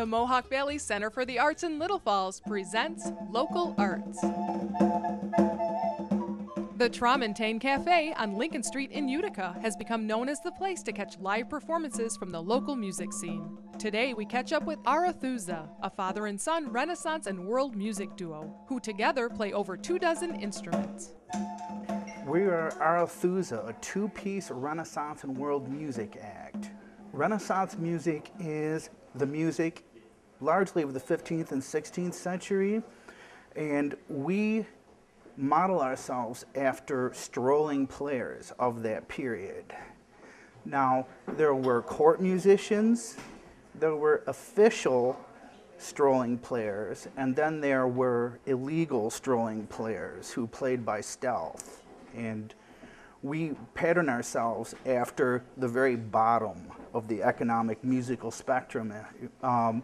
The Mohawk Valley Center for the Arts in Little Falls presents Local Arts. The Tramontane Cafe on Lincoln Street in Utica has become known as the place to catch live performances from the local music scene. Today, we catch up with Arethusa, a father and son Renaissance and world music duo, who together play over two dozen instruments. We are Arethusa, a two piece Renaissance and world music act. Renaissance music is the music largely of the 15th and 16th century, and we model ourselves after strolling players of that period. Now, there were court musicians, there were official strolling players, and then there were illegal strolling players who played by stealth. And we pattern ourselves after the very bottom of the economic musical spectrum. Um,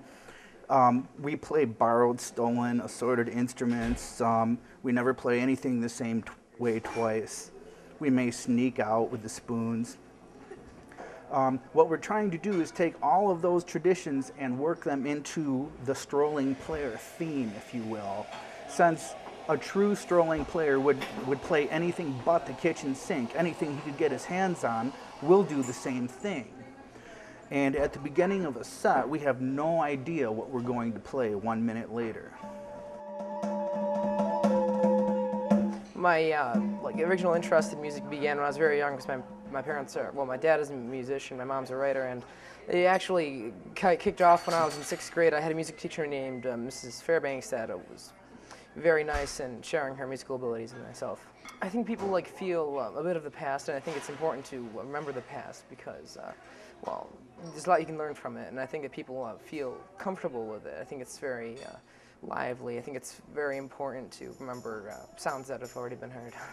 um, we play borrowed, stolen, assorted instruments. Um, we never play anything the same way twice. We may sneak out with the spoons. Um, what we're trying to do is take all of those traditions and work them into the strolling player theme, if you will. Since a true strolling player would, would play anything but the kitchen sink, anything he could get his hands on, will do the same thing. And at the beginning of a set, we have no idea what we're going to play one minute later. My uh, like original interest in music began when I was very young because my, my parents are, well, my dad is a musician, my mom's a writer, and it actually kicked off when I was in sixth grade. I had a music teacher named uh, Mrs. Fairbanks that was very nice in sharing her musical abilities with myself. I think people like feel uh, a bit of the past, and I think it's important to remember the past because, uh, well, there's a lot you can learn from it, and I think that people uh, feel comfortable with it. I think it's very uh, lively. I think it's very important to remember uh, sounds that have already been heard.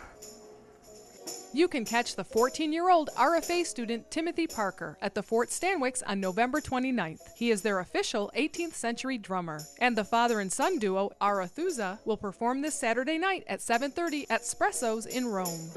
You can catch the 14 year old RFA student Timothy Parker at the Fort Stanwix on November 29th. He is their official 18th century drummer. And the father and son duo, Arethusa, will perform this Saturday night at 7.30 at Spresso's in Rome.